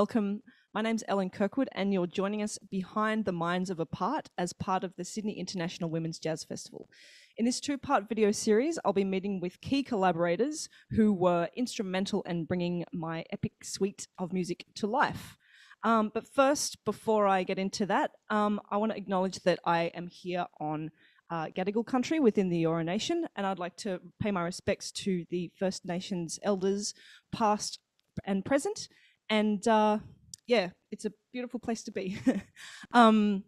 welcome. My name's Ellen Kirkwood, and you're joining us behind the Minds of a part as part of the Sydney International Women's Jazz Festival. In this two part video series, I'll be meeting with key collaborators who were instrumental in bringing my epic suite of music to life. Um, but first, before I get into that, um, I want to acknowledge that I am here on uh, Gadigal country within the Eora Nation, and I'd like to pay my respects to the First Nations elders, past and present. And uh, yeah, it's a beautiful place to be. um,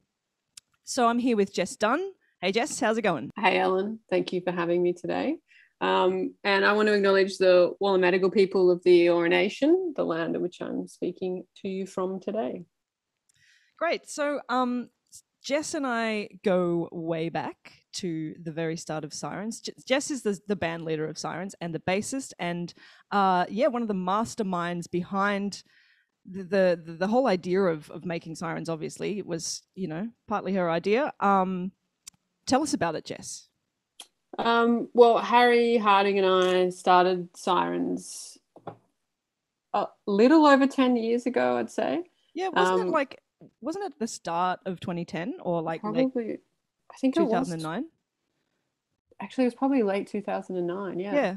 so I'm here with Jess Dunn. Hey, Jess, how's it going? Hey, Ellen. Thank you for having me today. Um, and I want to acknowledge the Wallumedegal people of the Eora Nation, the land in which I'm speaking to you from today. Great. So, um, Jess and I go way back to the very start of Sirens. Jess is the, the band leader of Sirens and the bassist, and uh, yeah, one of the masterminds behind the, the the whole idea of of making Sirens. Obviously, it was you know partly her idea. Um, tell us about it, Jess. Um, well, Harry Harding and I started Sirens a little over ten years ago, I'd say. Yeah, wasn't um, it like wasn't it the start of 2010 or like probably? Late I think 2009. Actually, it was probably late 2009. Yeah. Yeah.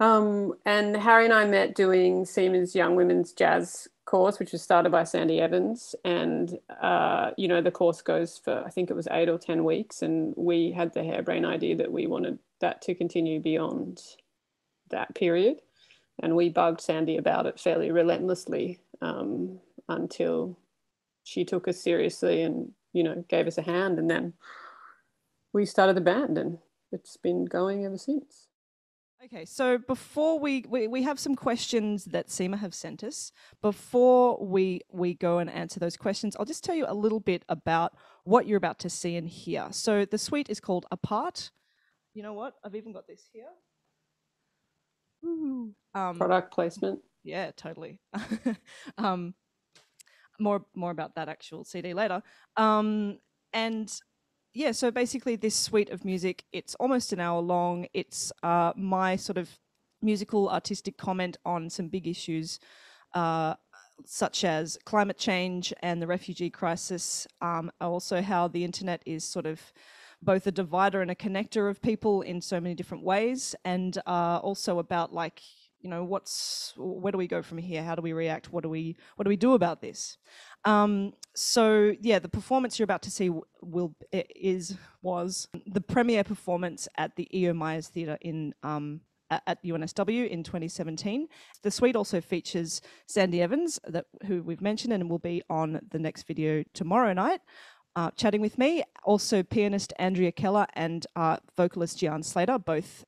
Um, and Harry and I met doing SIMA's Young Women's Jazz course, which was started by Sandy Evans. And, uh, you know, the course goes for, I think it was eight or 10 weeks. And we had the harebrained idea that we wanted that to continue beyond that period. And we bugged Sandy about it fairly relentlessly um, until she took us seriously and you know gave us a hand and then we started the band and it's been going ever since. Okay so before we, we we have some questions that SIMA have sent us. Before we we go and answer those questions i'll just tell you a little bit about what you're about to see and hear. So the suite is called apart. You know what? I've even got this here. Um, product placement. yeah totally. Um, more more about that actual CD later. Um, and yeah, so basically this suite of music, it's almost an hour long. It's uh, my sort of musical artistic comment on some big issues. Uh, such as climate change and the refugee crisis, um, also how the internet is sort of both a divider and a connector of people in so many different ways, and uh, also about like you know what's where do we go from here how do we react what do we what do we do about this um, so yeah the performance you're about to see will is was the premiere performance at the Io Myers theatre in um, at UNSW in 2017. The suite also features Sandy Evans, that, who we've mentioned and will be on the next video tomorrow night, uh, chatting with me. Also, pianist Andrea Keller and uh, vocalist Gian Slater, both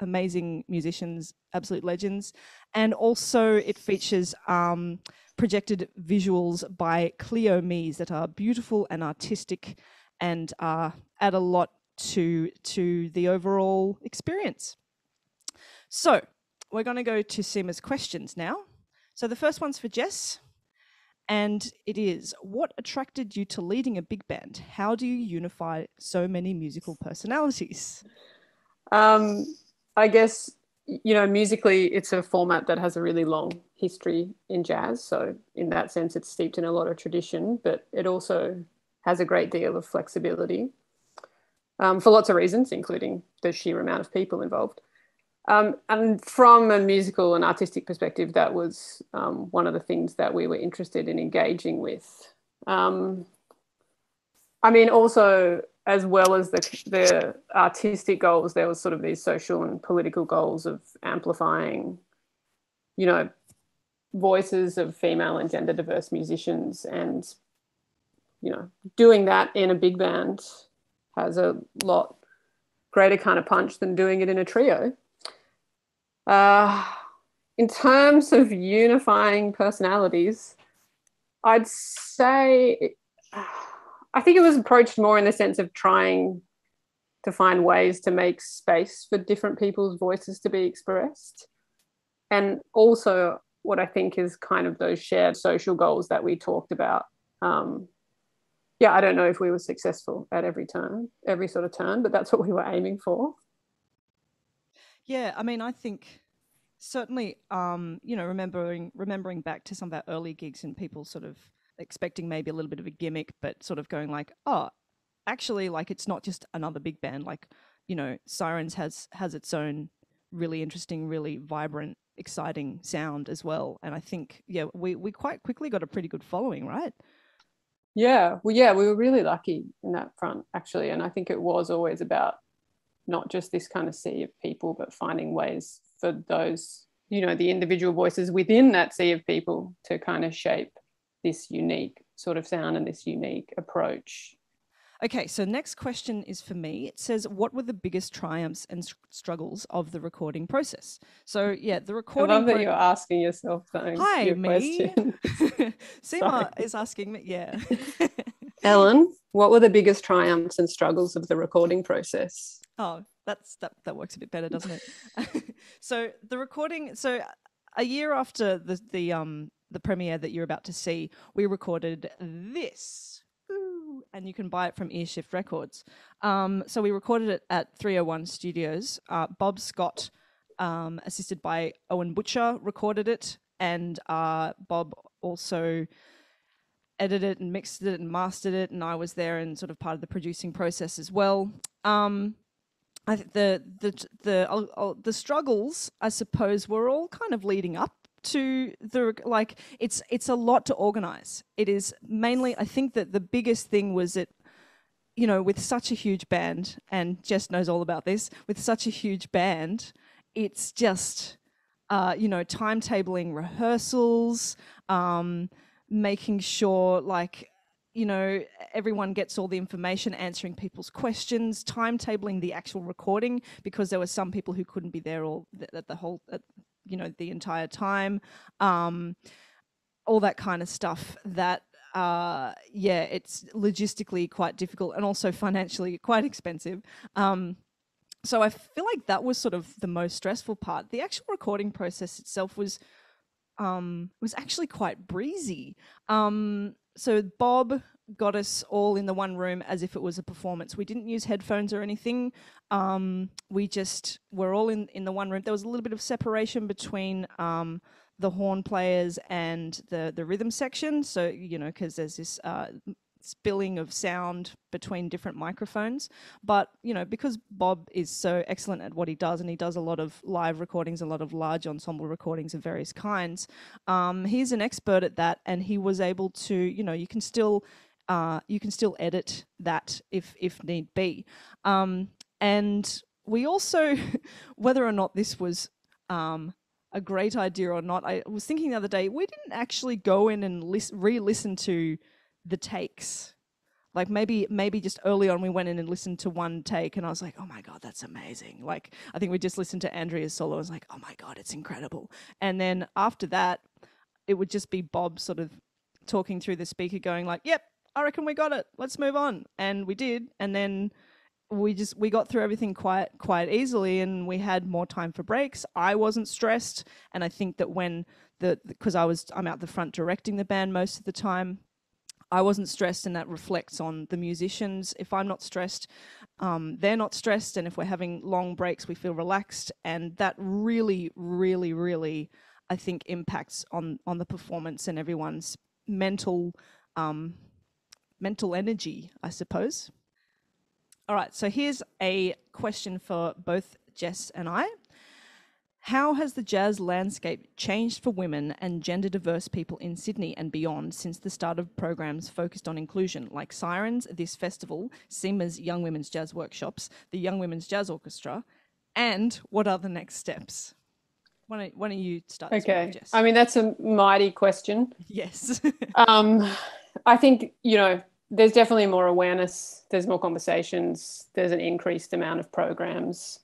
amazing musicians, absolute legends. And also, it features um, projected visuals by Cleo Mees that are beautiful and artistic and uh, add a lot to, to the overall experience. So, we're going to go to SIMA's questions now. So, the first one's for Jess. And it is What attracted you to leading a big band? How do you unify so many musical personalities? Um, I guess you know musically it's a format that has a really long history in jazz. So in that sense it's steeped in a lot of tradition but it also has a great deal of flexibility um, for lots of reasons including the sheer amount of people involved. Um, and from a musical and artistic perspective that was um, one of the things that we were interested in engaging with. Um, i mean also as well as the, the artistic goals, there was sort of these social and political goals of amplifying, you know, voices of female and gender diverse musicians. And, you know, doing that in a big band has a lot greater kind of punch than doing it in a trio. Uh, in terms of unifying personalities, I'd say. Uh, I think it was approached more in the sense of trying to find ways to make space for different people's voices to be expressed. And also, what I think is kind of those shared social goals that we talked about. Um, yeah, I don't know if we were successful at every turn, every sort of turn, but that's what we were aiming for. Yeah, I mean, I think certainly, um, you know, remembering remembering back to some of our early gigs and people sort of expecting maybe a little bit of a gimmick, but sort of going like, oh, actually, like it's not just another big band. Like, you know, Sirens has has its own really interesting, really vibrant, exciting sound as well. And I think, yeah, we we quite quickly got a pretty good following, right? Yeah, well, yeah, we were really lucky in that front actually, and I think it was always about not just this kind of sea of people, but finding ways for those, you know, the individual voices within that sea of people to kind of shape this unique sort of sound and this unique approach. Okay, so next question is for me. It says, "What were the biggest triumphs and struggles of the recording process?" So, yeah, the recording. I love that pro- you're asking yourself. Things, Hi, me. SIMA is asking me. Yeah. Ellen, what were the biggest triumphs and struggles of the recording process? Oh, that's that that works a bit better, doesn't it? so the recording. So a year after the the um the premiere that you're about to see, we recorded this. Ooh, and you can buy it from Earshift Records. Um, so we recorded it at 301 Studios. Uh, Bob Scott, um, assisted by Owen Butcher, recorded it, and uh, Bob also edited it and mixed it and mastered it, and I was there and sort of part of the producing process as well. Um, I think the the the the struggles, I suppose, were all kind of leading up to the like. It's it's a lot to organize. It is mainly. I think that the biggest thing was that, you know, with such a huge band, and Jess knows all about this. With such a huge band, it's just, uh, you know, timetabling rehearsals, um, making sure like you know, everyone gets all the information, answering people's questions, timetabling the actual recording because there were some people who couldn't be there all the, the whole, know, the entire time. Um, all that kind of stuff that uh, yeah, it's logistically quite difficult and also financially quite expensive. Um, so I feel like that was sort of the most stressful part. The actual recording process itself was um, was actually quite breezy. Um, so Bob got us all in the one room as if it was a performance. We didn't use headphones or anything. Um, we just were all in, in the one room. There was a little bit of separation between um, the horn players and the, the rhythm section. So, you know, because there's this uh, spilling of sound between different microphones. But, you know, because Bob is so excellent at what he does and he does a lot of live recordings, a lot of large ensemble recordings of various kinds, um, he's an expert at that and he was able to, you know, you can still. Uh, you can still edit that if if need be, um, and we also, whether or not this was um, a great idea or not, I was thinking the other day we didn't actually go in and re-listen to the takes. Like maybe maybe just early on we went in and listened to one take and I was like, oh my god, that's amazing. Like I think we just listened to Andrea's solo. I was like, oh my god, it's incredible. And then after that, it would just be Bob sort of talking through the speaker, going like, yep, I reckon we got it. Let's move on. And we did. And then we just we got through everything quite quite easily and we had more time for breaks i wasn't stressed and i think that when the because i was i'm out the front directing the band most of the time I wasn't stressed, and that reflects on the musicians. If I'm not stressed, um, they're not stressed, and if we're having long breaks, we feel relaxed, and that really, really, really, I think, impacts on on the performance and everyone's mental um, mental energy, I suppose. All right, so here's a question for both Jess and I. How has the jazz landscape changed for women and gender diverse people in Sydney and beyond since the start of programs focused on inclusion, like Sirens, this festival, SIMA's Young Women's Jazz Workshops, the Young Women's Jazz Orchestra, and what are the next steps? Why don't, why don't you start? Okay. Jess? I mean, that's a mighty question. Yes. um, I think, you know, there's definitely more awareness, there's more conversations, there's an increased amount of programs.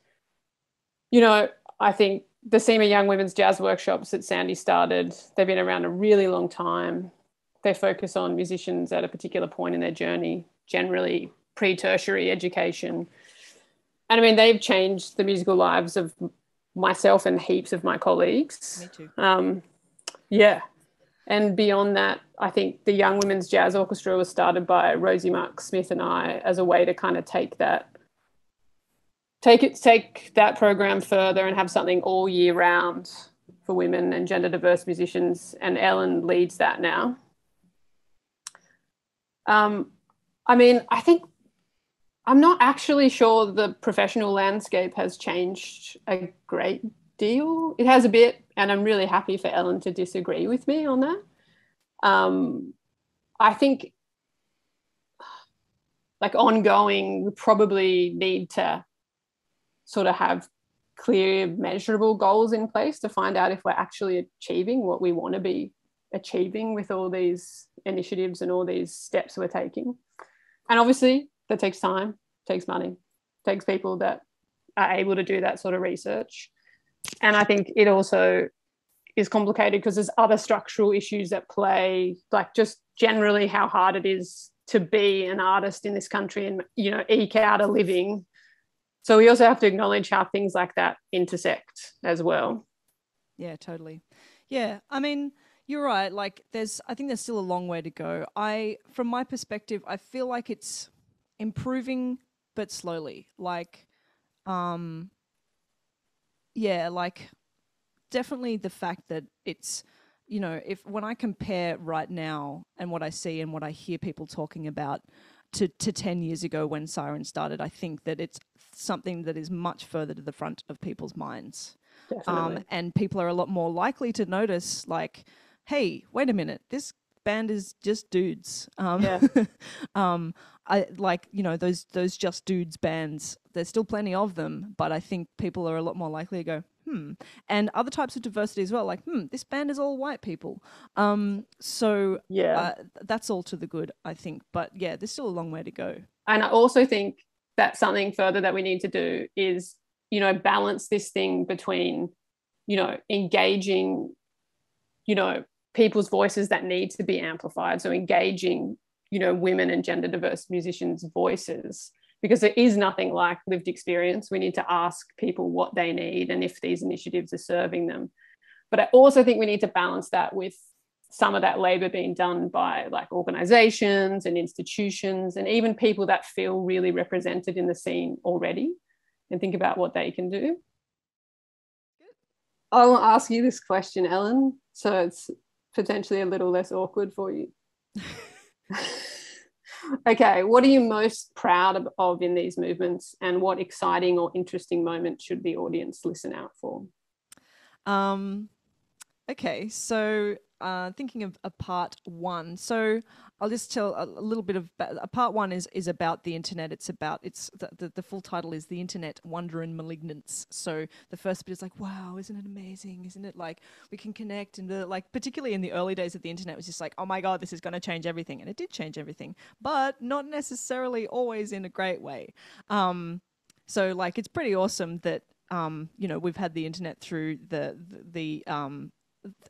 You know, I think the SIMA Young Women's Jazz Workshops that Sandy started, they've been around a really long time. They focus on musicians at a particular point in their journey, generally pre tertiary education. And I mean, they've changed the musical lives of myself and heaps of my colleagues. Me too. Um, yeah. And beyond that, I think the Young Women's Jazz Orchestra was started by Rosie Marks-Smith and I as a way to kind of take that take it take that program further and have something all year round for women and gender diverse musicians. And ellen leads that now. Um, i mean i think i'm not actually sure the professional landscape has changed a great deal. It has a bit and i'm really happy for ellen to disagree with me on that um, i think like ongoing we probably need to sort of have clear, measurable goals in place to find out if we're actually achieving what we want to be achieving with all these initiatives and all these steps we're taking. And obviously, that takes time, takes money, takes people that are able to do that sort of research. And I think it also is complicated because there's other structural issues at play, like just generally how hard it is to be an artist in this country and you know eke out a living so we also have to acknowledge how things like that intersect as well. Yeah, totally. Yeah, I mean, you're right. Like, there's, I think there's still a long way to go. I, from my perspective, I feel like it's improving, but slowly. Like, um, yeah, like, definitely the fact that it's, you know, if when I compare right now and what I see and what I hear people talking about to, to 10 years ago when Siren started, I think that it's something that is much further to the front of people's minds. Um, and people are a lot more likely to notice, like, hey, wait a minute, this band is just dudes. Um, yeah. um, I like you know those those just dudes bands. There's still plenty of them, but I think people are a lot more likely to go, hmm. And other types of diversity as well, like, hmm, this band is all white people. Um, so yeah, uh, that's all to the good, I think. But yeah, there's still a long way to go. And I also think that something further that we need to do is, you know, balance this thing between, you know, engaging, you know, people's voices that need to be amplified. So engaging, you know, women and gender diverse musicians' voices because there is nothing like lived experience. We need to ask people what they need and if these initiatives are serving them. But I also think we need to balance that with some of that labor being done by like organizations and institutions and even people that feel really represented in the scene already and think about what they can do. I'll ask you this question, Ellen, so it's potentially a little less awkward for you. okay, what are you most proud of in these movements, and what exciting or interesting moment should the audience listen out for? Um, okay, so uh, thinking of a part one. So I'll just tell a, little bit of a part one is is about the internet. It's about it's the, the, the full title is the internet wonder and malignance. So the first bit is like, wow, isn't it amazing? Isn't it like we can connect and the, like particularly in the early days of the internet was just like, oh my god, this is going to change everything, and it did change everything, but not necessarily always in a great way. Um, so like it's pretty awesome that um, you know we've had the internet through the the, the um,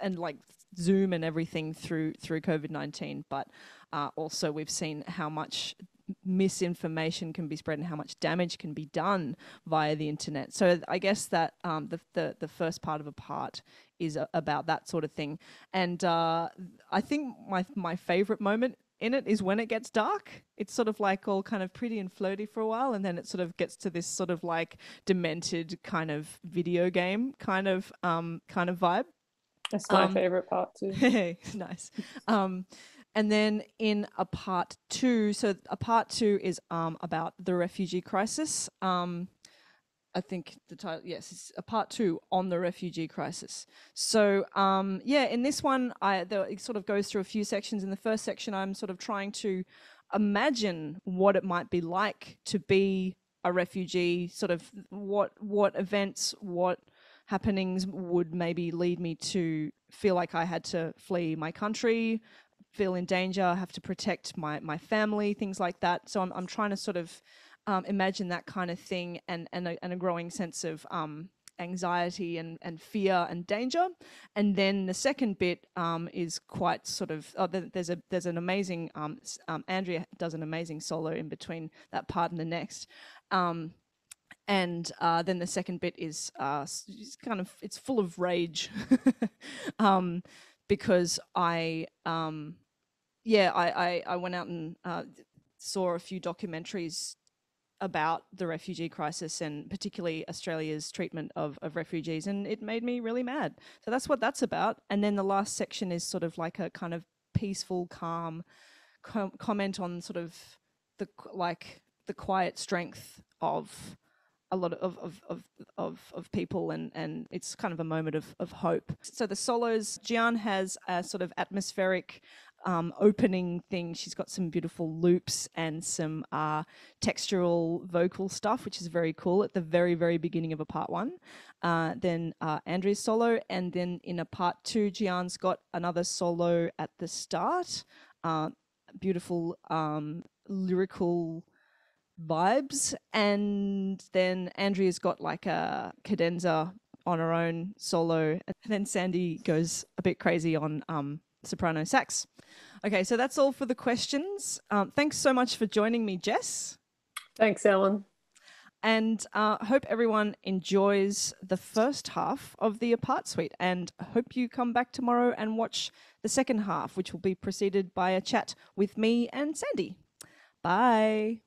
and like Zoom and everything through through COVID nineteen, but uh, also we've seen how much misinformation can be spread and how much damage can be done via the internet. So I guess that um, the, the, the first part of a part is a, about that sort of thing. And uh, I think my my favorite moment in it is when it gets dark. It's sort of like all kind of pretty and floaty for a while, and then it sort of gets to this sort of like demented kind of video game kind of um, kind of vibe. That's my um, favorite part too. nice. Um, and then in a part two, so a part two is um, about the refugee crisis. Um, I think the title, yes, it's a part two on the refugee crisis. So, um, yeah, in this one, I the, it sort of goes through a few sections. In the first section, I'm sort of trying to imagine what it might be like to be a refugee. Sort of what what events, what happenings would maybe lead me to feel like I had to flee my country, feel in danger, have to protect my, my family, things like that. So I'm, I'm trying to sort of um, imagine that kind of thing and, and, a, and a growing sense of um, anxiety and, and fear and danger. And then the second bit um, is quite sort of oh, there's a there's an amazing um, um, Andrea does an amazing solo in between that part and the next. Um, and uh, then the second bit is uh, kind of it's full of rage um, because I um, yeah I, I, I went out and uh, saw a few documentaries about the refugee crisis and particularly Australia's treatment of, of refugees. And it made me really mad. So that's what that's about. And then the last section is sort of like a kind of peaceful, calm com- comment on sort of the like the quiet strength of a lot of of, of, of, of people and, and it's kind of a moment of, of hope. So the solos, Gian has a sort of atmospheric um, opening thing. She's got some beautiful loops and some uh, textural vocal stuff, which is very cool at the very, very beginning of a part one. Uh, then uh, Andrea's solo, and then in a part two, Gian's got another solo at the start. Uh, beautiful um, lyrical vibes. And then Andrea's got like a cadenza on her own solo. And then Sandy goes a bit crazy on um, soprano sax. Okay, so that's all for the questions. Um, thanks so much for joining me, Jess. Thanks, Ellen. And uh, hope everyone enjoys the first half of the Apart Suite. And hope you come back tomorrow and watch the second half, which will be preceded by a chat with me and Sandy. Bye.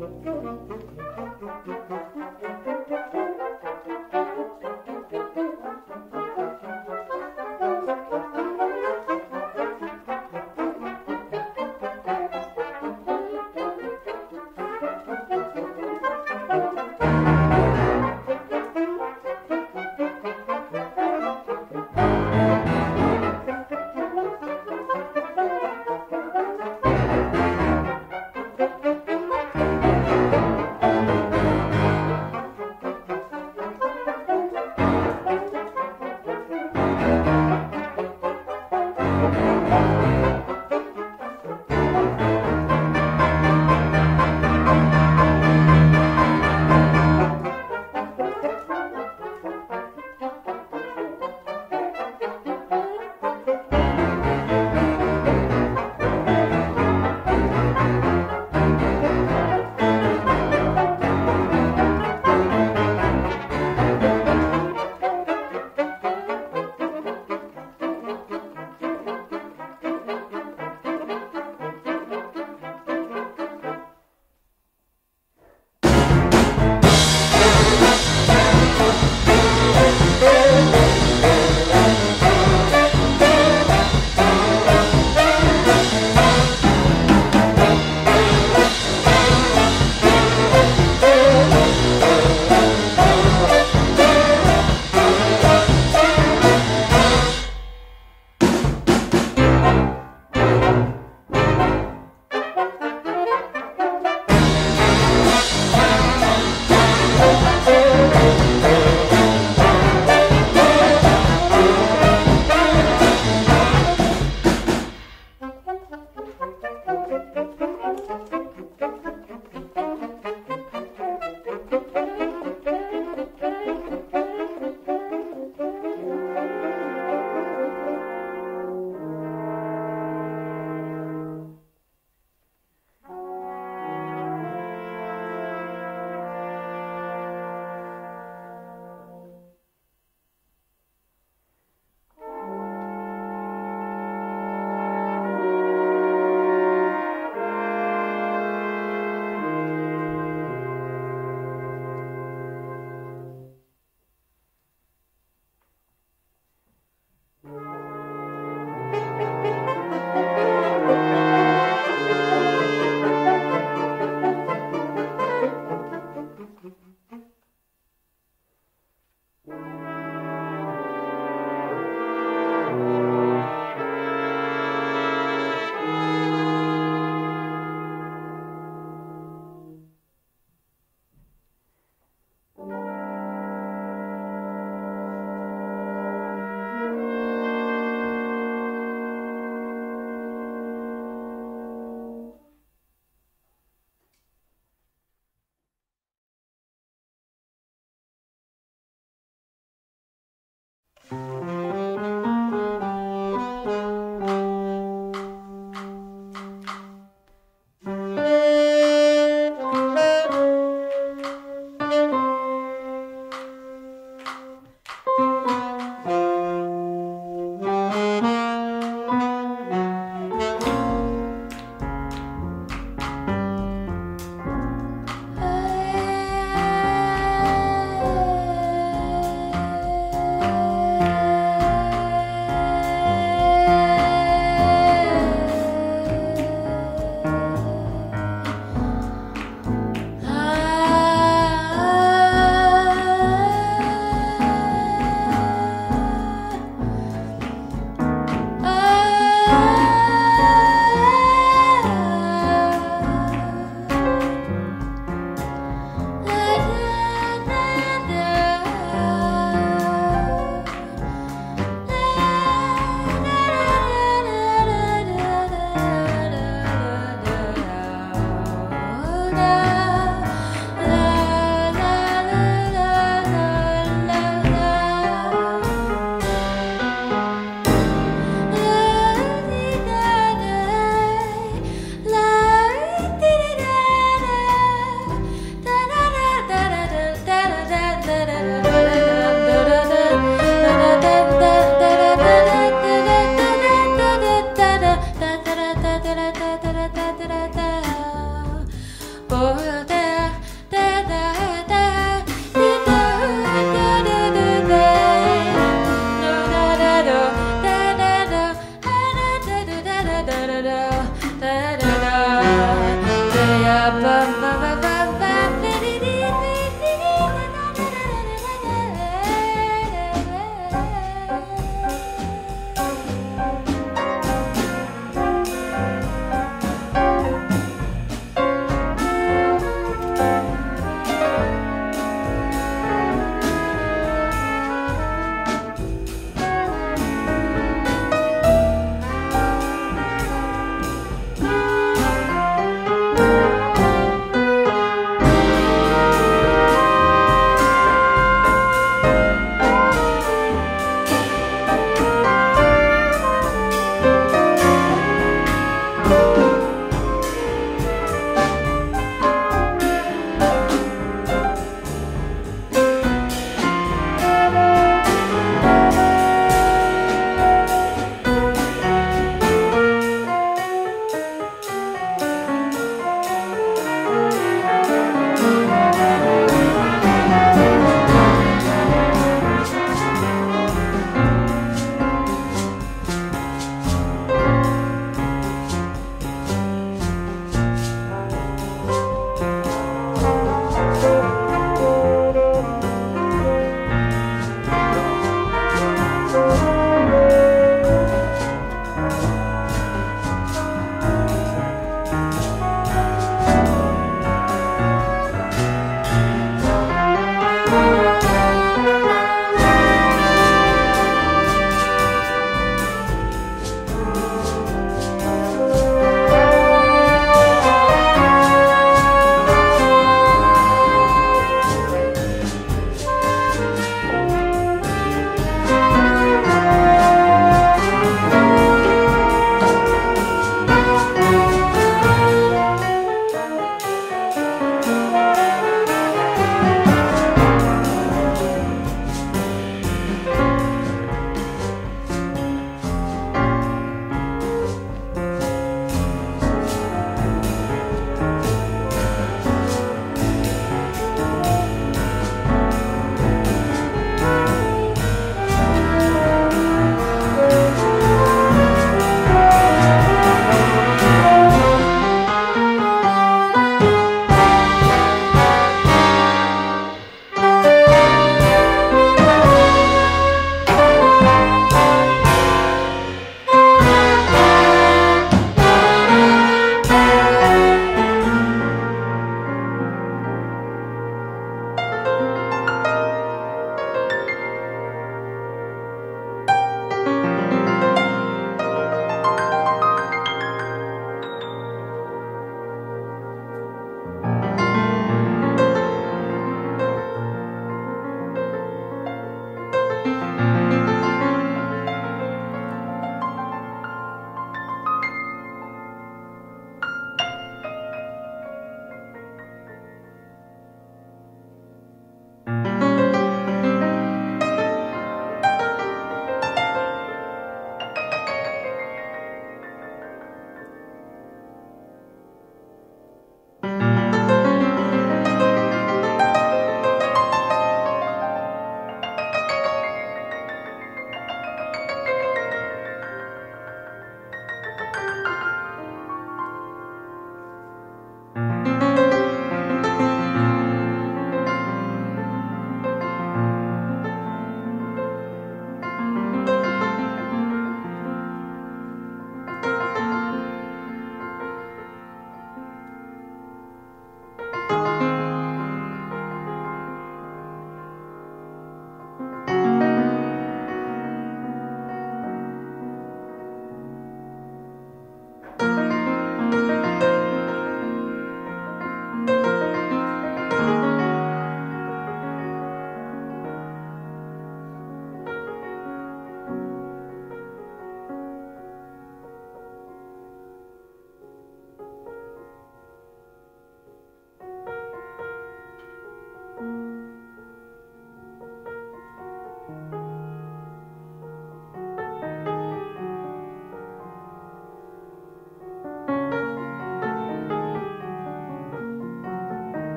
Thank you.